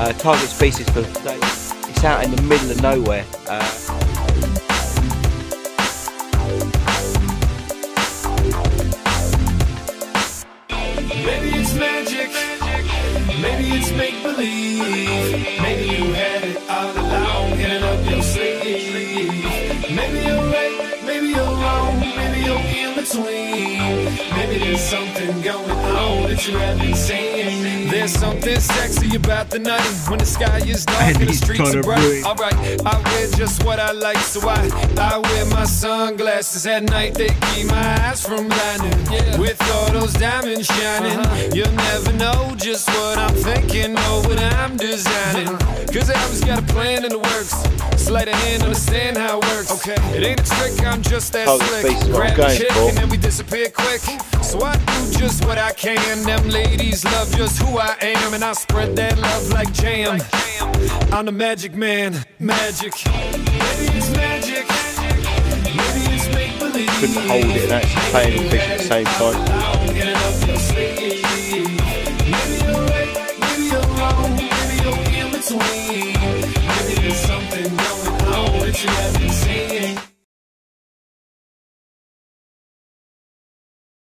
Uh, target species for today. It's out in the middle of nowhere. Uh, Maybe it's magic. Maybe it's make believe. Maybe you had it all along, up your sleeve. Maybe you're right, maybe you're wrong, maybe you're in between. Maybe there's something going on that you haven't seen. There's something sexy about the night when the sky is dark And and the streets are bright. ruin- Alright, I wear just what I like, so I I wear my sunglasses at night. They keep my eyes from blinding. With all those diamonds shining, uh-huh. you'll never know just what I'm thinking or what I'm designing. Uh-huh. Cause I always got a plan in the works. Sleight of hand, understand how it works. Okay, it ain't a trick, I'm just that slick. species, what I'm Grab a chick and then we disappear quick. So I do just what I can. Them ladies love just who I am, and I spread that love like jam. I'm the magic man, magic. Maybe it's magic. Maybe it's make believe. couldn't hold it and actually play at the same time.